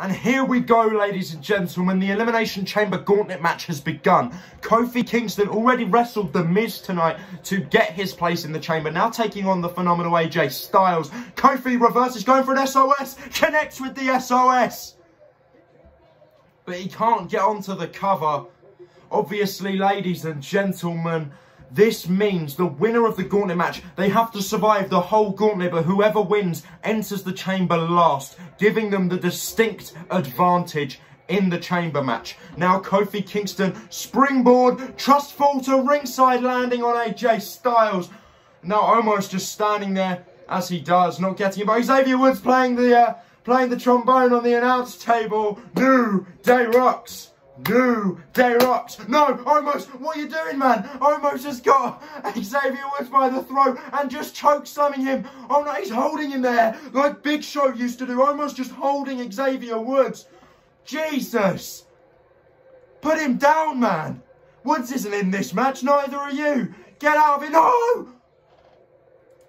And here we go, ladies and gentlemen. The Elimination Chamber Gauntlet match has begun. Kofi Kingston already wrestled The Miz tonight to get his place in the chamber. Now taking on the phenomenal AJ Styles. Kofi reverses, going for an SOS. Connects with the SOS. But he can't get onto the cover. Obviously, ladies and gentlemen, this means the winner of the gauntlet match, they have to survive the whole gauntlet, but whoever wins enters the chamber last, giving them the distinct advantage in the chamber match. Now Kofi Kingston, springboard, trust fall to ringside landing on AJ Styles. Now Omos just standing there as he does, not getting it, but Xavier Woods playing the, uh, playing the trombone on the announce table. New Day Rocks. New Day Rocks. No, Omos. What are you doing, man? Omos has got Xavier Woods by the throat and just choke slamming him. Oh no, he's holding him there like Big Show used to do. Omos just holding Xavier Woods. Jesus. Put him down, man. Woods isn't in this match. Neither are you. Get out of it. No.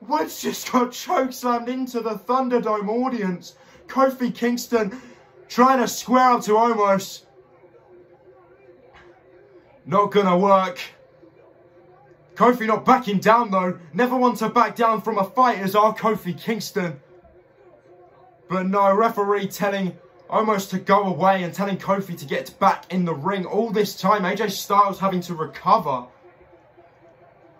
Woods just got choke slammed into the Thunderdome audience. Kofi Kingston trying to square up to Omos. Not gonna work. Kofi not backing down though. Never want to back down from a fight as our Kofi Kingston. But no, referee telling Omos to go away and telling Kofi to get back in the ring. All this time, AJ Styles having to recover.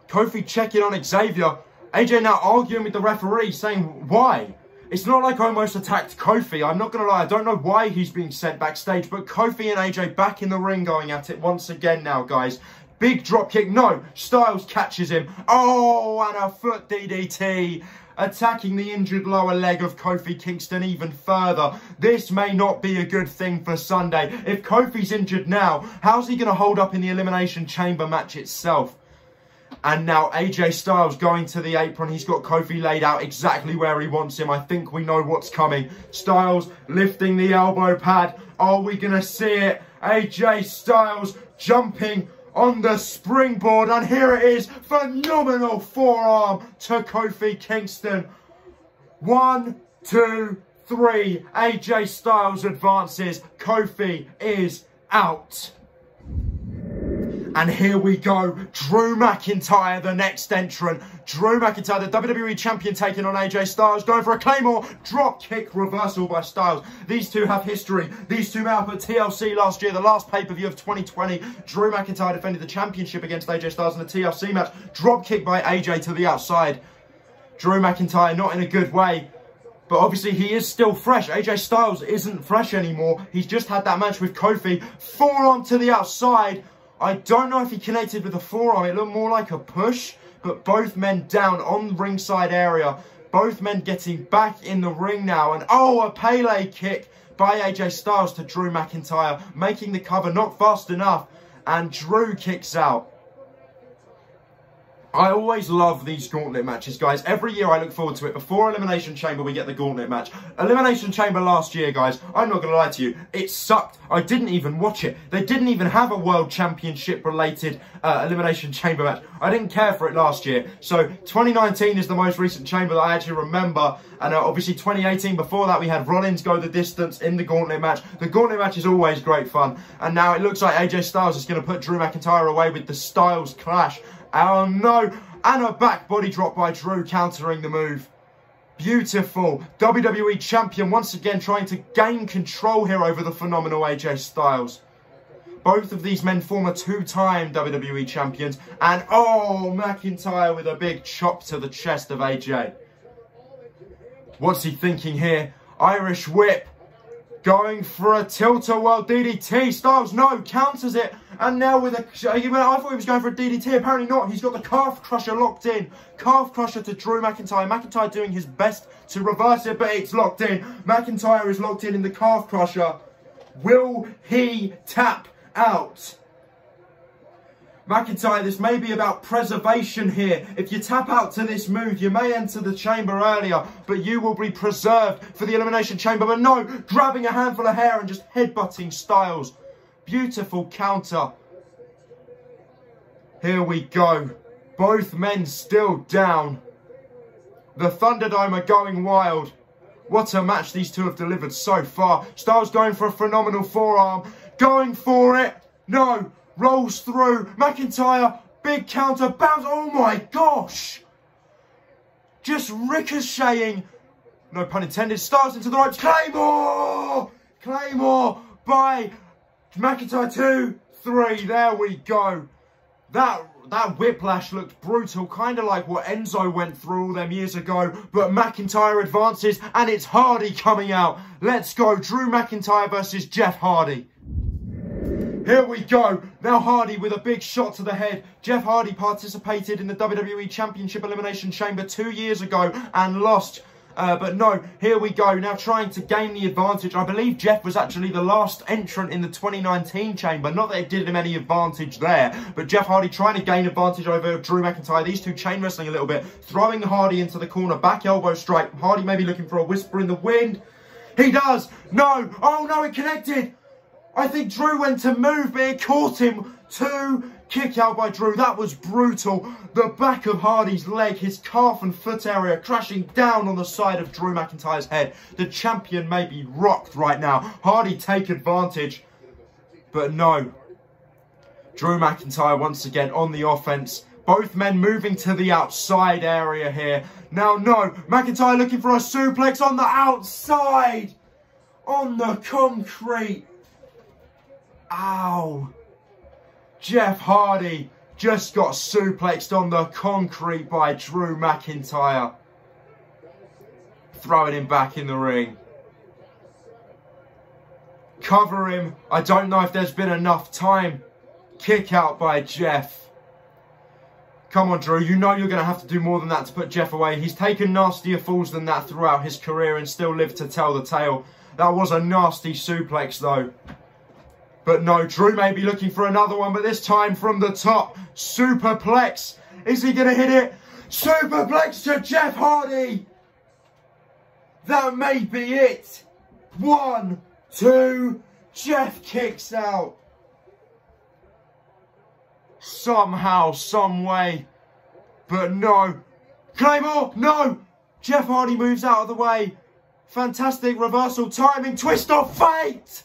Kofi checking on Xavier. AJ now arguing with the referee saying, why? It's not like I Omos attacked Kofi. I'm not going to lie. I don't know why he's being sent backstage. But Kofi and AJ back in the ring going at it once again now, guys. Big drop kick. No. Styles catches him. Oh, and a foot DDT. Attacking the injured lower leg of Kofi Kingston even further. This may not be a good thing for Sunday. If Kofi's injured now, how's he going to hold up in the Elimination Chamber match itself? And now AJ Styles going to the apron. He's got Kofi laid out exactly where he wants him. I think we know what's coming. Styles lifting the elbow pad. Are we going to see it? AJ Styles jumping on the springboard. And here it is. Phenomenal forearm to Kofi Kingston. One, two, three. AJ Styles advances. Kofi is out. And here we go, Drew McIntyre, the next entrant. Drew McIntyre, the WWE Champion, taking on AJ Styles, going for a Claymore, drop kick reversal by Styles. These two have history. These two met up at TLC last year, the last pay-per-view of 2020. Drew McIntyre defended the championship against AJ Styles in the TLC match. Drop kick by AJ to the outside. Drew McIntyre not in a good way. But obviously he is still fresh. AJ Styles isn't fresh anymore. He's just had that match with Kofi. Forearm to the outside. I don't know if he connected with the forearm. It looked more like a push, but both men down on the ringside area. Both men getting back in the ring now. And oh, a Pele kick by AJ Styles to Drew McIntyre, making the cover not fast enough. And Drew kicks out. I always love these gauntlet matches, guys. Every year I look forward to it. Before Elimination Chamber, we get the gauntlet match. Elimination Chamber last year, guys, I'm not going to lie to you, it sucked. I didn't even watch it. They didn't even have a World Championship-related uh, Elimination Chamber match. I didn't care for it last year. So 2019 is the most recent Chamber that I actually remember. And uh, obviously 2018, before that, we had Rollins go the distance in the gauntlet match. The gauntlet match is always great fun. And now it looks like AJ Styles is going to put Drew McIntyre away with the Styles Clash. Oh no, and a back body drop by Drew countering the move. Beautiful. WWE Champion once again trying to gain control here over the phenomenal AJ Styles. Both of these men former two-time WWE Champions. And oh, McIntyre with a big chop to the chest of AJ. What's he thinking here? Irish whip. Going for a tilt-a-whirl DDT. Styles, no, counters it. And now with a... I thought he was going for a DDT. Apparently not. He's got the calf crusher locked in. Calf crusher to Drew McIntyre. McIntyre doing his best to reverse it, but it's locked in. McIntyre is locked in in the calf crusher. Will he tap out? McIntyre, this may be about preservation here. If you tap out to this move, you may enter the chamber earlier, but you will be preserved for the Elimination Chamber. But no, grabbing a handful of hair and just headbutting Styles. Beautiful counter. Here we go. Both men still down. The Thunderdome are going wild. What a match these two have delivered so far. Styles going for a phenomenal forearm. Going for it. No. Rolls through. McIntyre. Big counter. Bounce. Oh my gosh. Just ricocheting. No pun intended. Starts into the ropes. Claymore. Claymore by McIntyre. Two, three. There we go. That that whiplash looked brutal, kind of like what Enzo went through all them years ago. But McIntyre advances, and it's Hardy coming out. Let's go. Drew McIntyre versus Jeff Hardy. Here we go. Now Hardy with a big shot to the head. Jeff Hardy participated in the WWE Championship Elimination Chamber two years ago and lost uh, but no, here we go. Now trying to gain the advantage. I believe Jeff was actually the last entrant in the 2019 chamber. Not that it did him any advantage there. But Jeff Hardy trying to gain advantage over Drew McIntyre. These two chain wrestling a little bit. Throwing Hardy into the corner. Back elbow strike. Hardy maybe looking for a whisper in the wind. He does. No. Oh no, it connected. I think Drew went to move, but it caught him. Two Kick out by Drew. That was brutal. The back of Hardy's leg, his calf and foot area crashing down on the side of Drew McIntyre's head. The champion may be rocked right now. Hardy take advantage. But no. Drew McIntyre once again on the offense. Both men moving to the outside area here. Now, no. McIntyre looking for a suplex on the outside. On the concrete. Ow. Jeff Hardy just got suplexed on the concrete by Drew McIntyre. Throwing him back in the ring. Cover him. I don't know if there's been enough time. Kick out by Jeff. Come on, Drew. You know you're going to have to do more than that to put Jeff away. He's taken nastier falls than that throughout his career and still lived to tell the tale. That was a nasty suplex, though. But no, Drew may be looking for another one, but this time from the top. Superplex. Is he going to hit it? Superplex to Jeff Hardy. That may be it. One, two, Jeff kicks out. Somehow, some way. But no. Claymore, no. Jeff Hardy moves out of the way. Fantastic reversal timing. Twist of fate.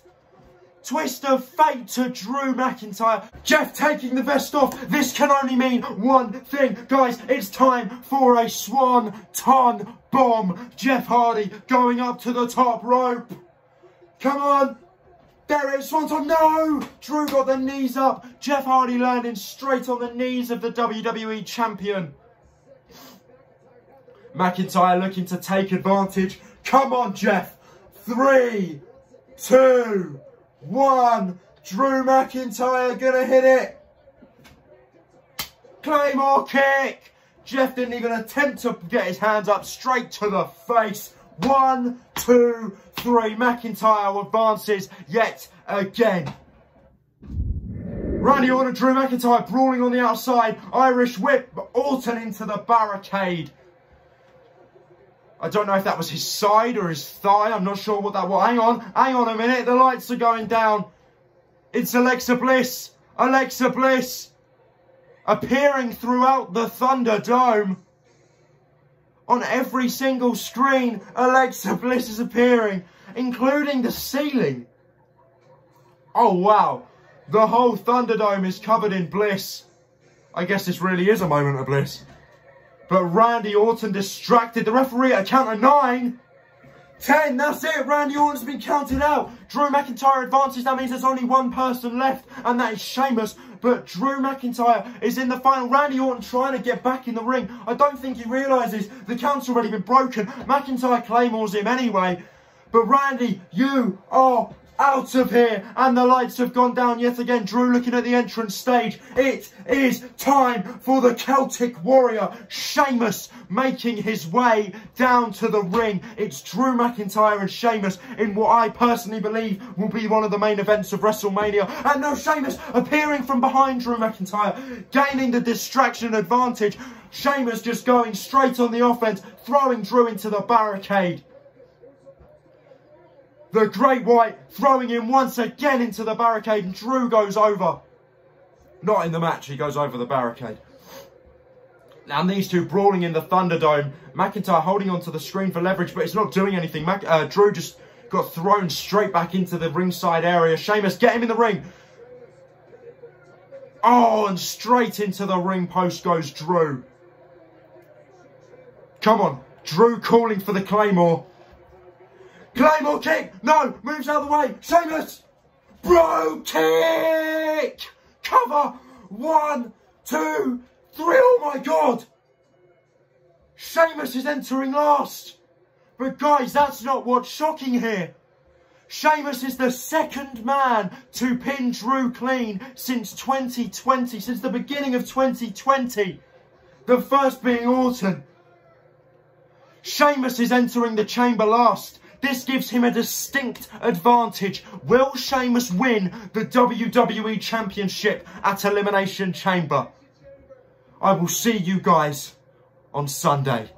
Twist of fate to Drew McIntyre. Jeff taking the vest off. This can only mean one thing. Guys, it's time for a swan ton bomb. Jeff Hardy going up to the top rope. Come on. There is, Swanton, no! Drew got the knees up. Jeff Hardy landing straight on the knees of the WWE Champion. McIntyre looking to take advantage. Come on, Jeff. Three, two, one. Drew McIntyre gonna hit it. Claymore kick. Jeff didn't even attempt to get his hands up straight to the face. One, two, three. McIntyre advances yet again. Randy Orton, Drew McIntyre brawling on the outside. Irish whip, but Orton into the barricade. I don't know if that was his side or his thigh. I'm not sure what that was. Hang on. Hang on a minute. The lights are going down. It's Alexa Bliss. Alexa Bliss. Appearing throughout the Thunderdome. On every single screen, Alexa Bliss is appearing. Including the ceiling. Oh, wow. The whole Thunderdome is covered in bliss. I guess this really is a moment of bliss. But Randy Orton distracted the referee at of nine. Ten, that's it. Randy Orton's been counted out. Drew McIntyre advances. That means there's only one person left, and that is Sheamus. But Drew McIntyre is in the final. Randy Orton trying to get back in the ring. I don't think he realises the count's already been broken. McIntyre claymores him anyway. But Randy, you are out of here. And the lights have gone down yet again. Drew looking at the entrance stage. It is time for the Celtic Warrior, Sheamus, making his way down to the ring. It's Drew McIntyre and Sheamus in what I personally believe will be one of the main events of WrestleMania. And now Sheamus appearing from behind Drew McIntyre, gaining the distraction advantage. Sheamus just going straight on the offense, throwing Drew into the barricade. The Great White throwing him once again into the barricade and Drew goes over. Not in the match, he goes over the barricade. And these two brawling in the Thunderdome. McIntyre holding onto the screen for leverage, but it's not doing anything. Mac uh, Drew just got thrown straight back into the ringside area. Sheamus, get him in the ring. Oh, and straight into the ring post goes Drew. Come on. Drew calling for the Claymore. Claymore kick. No. Moves out of the way. Sheamus. Brogue kick. Cover. One, two, three. Oh my God. Sheamus is entering last. But guys, that's not what's shocking here. Sheamus is the second man to pin Drew clean since 2020, since the beginning of 2020. The first being Orton. Sheamus is entering the chamber last. This gives him a distinct advantage. Will Sheamus win the WWE Championship at Elimination Chamber? I will see you guys on Sunday.